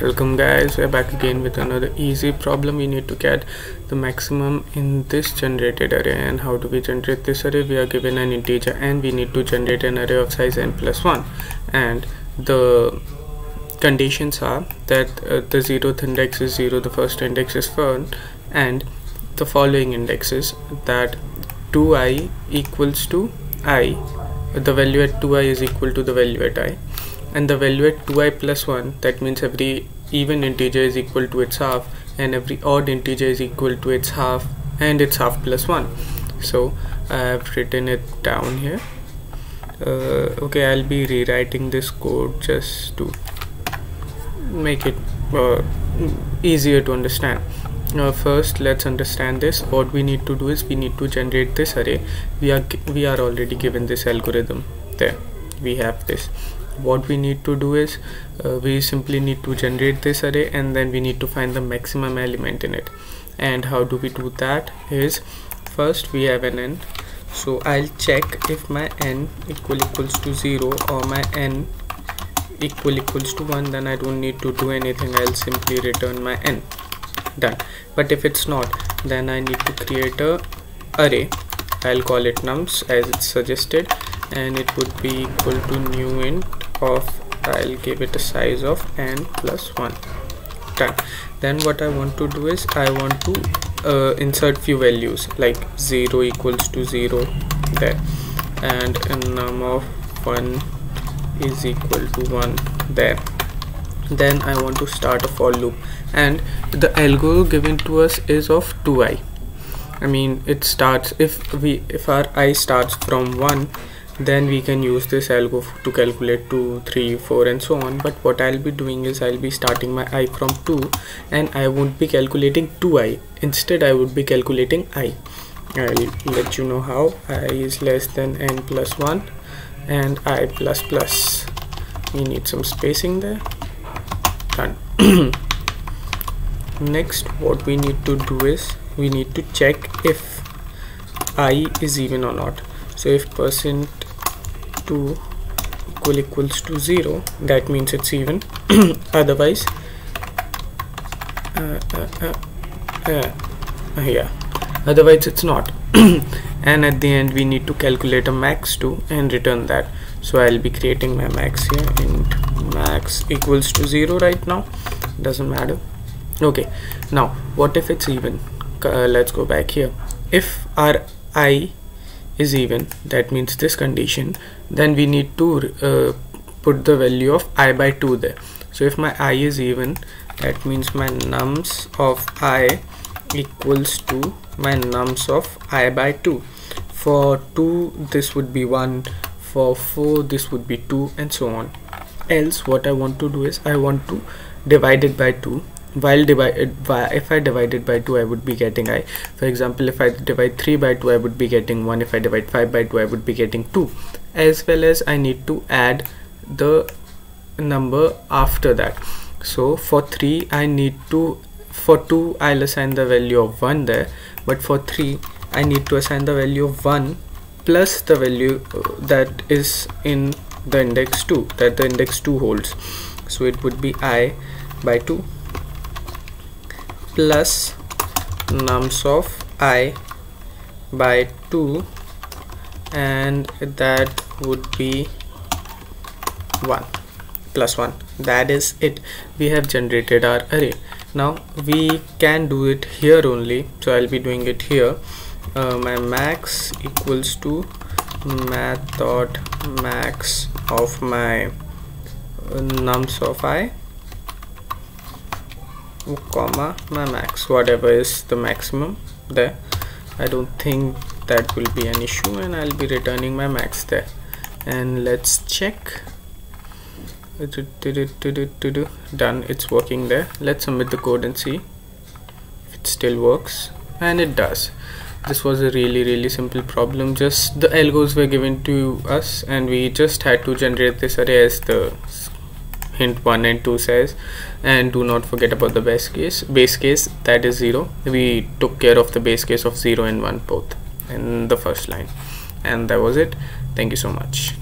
welcome guys. We're back again with another easy problem we need to get the maximum in this generated array. And how do we generate this array? We are given an integer and we need to generate an array of size n plus 1 and the conditions are that uh, the zeroth index is 0 the first index is 1 and the following indexes that 2i equals to i. The value at 2i is equal to the value at i and the value at 2i plus 1 that means every even integer is equal to its half and every odd integer is equal to its half and its half plus 1 so I have written it down here. Uh, okay I'll be rewriting this code just to make it uh, easier to understand. Now first let's understand this. What we need to do is we need to generate this array. We are we are already given this algorithm. There we have this what we need to do is uh, we simply need to generate this array and then we need to find the maximum element in it. And how do we do that is first we have an n. So I'll check if my n equal equals to 0 or my n equal equals to 1 then I don't need to do anything. I'll simply return my n. Done. But if it's not then I need to create a array. I'll call it nums as it's suggested and it would be equal to new int of I'll give it a size of n plus 1 done. Then what I want to do is I want to uh, insert few values like 0 equals to 0 there. And num of 1 is equal to 1 there. Then I want to start a for loop. And the algo given to us is of 2i I. Mean it starts if we if our i starts from 1 then we can use this algo to calculate 2 3 4 and so on. But what I'll be doing is I'll be starting my i from 2 and I won't be calculating 2i instead I would be calculating i. I'll let you know how. I is less than n plus 1 and i plus plus. We need some spacing there. Done. Next what we need to do is we need to check if i is even or not. So if percent 2 equal equals to 0 that means it's even. Otherwise uh, uh, uh, uh, yeah. Otherwise it's not. And at the end we need to calculate a max to and return that. So I'll be creating my max here and max equals to 0 right now. Doesn't matter. Okay. Now what if it's even? Uh, let's go back here. If our i is even. That means this condition then we need to uh, put the value of i by 2 there. So if my i is even that means my nums of i equals to my nums of i by 2 for 2 this would be 1 for 4 this would be 2 and so on. Else what I want to do is I want to divide it by 2 while if I divide it by 2 I would be getting I for example if I divide 3 by 2 I would be getting 1 if I divide 5 by 2 I would be getting 2 as well as I need to add the number after that. So for 3 I need to for 2 I'll assign the value of 1 there. But for 3 I need to assign the value of 1 plus the value uh, that is in the index 2 that the index 2 holds. So it would be i by 2 plus nums of i by 2 and that would be 1 plus 1 that is it. We have generated our array. Now we can do it here only. So I'll be doing it here. Uh, my max equals to math dot max of my nums of i comma my max whatever is the maximum there. I don't think that will be an issue and I'll be returning my max there. And let's check. Done it's working there. Let's submit the code and see if it still works. And it does. This was a really really simple problem. Just the algos were given to us and we just had to generate this array as the hint 1 and 2 says and do not forget about the base case. Base case that is 0 we took care of the base case of 0 and 1 both in the first line. And that was it. Thank you so much